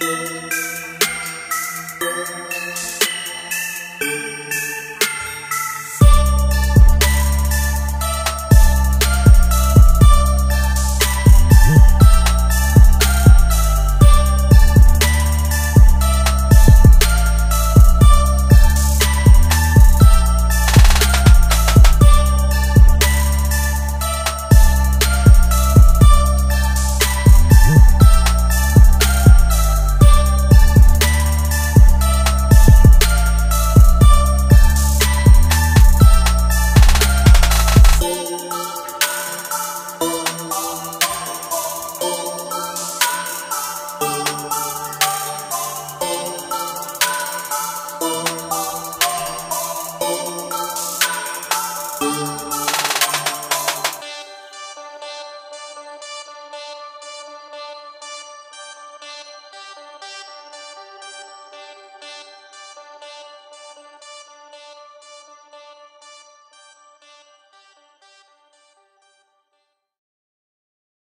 Música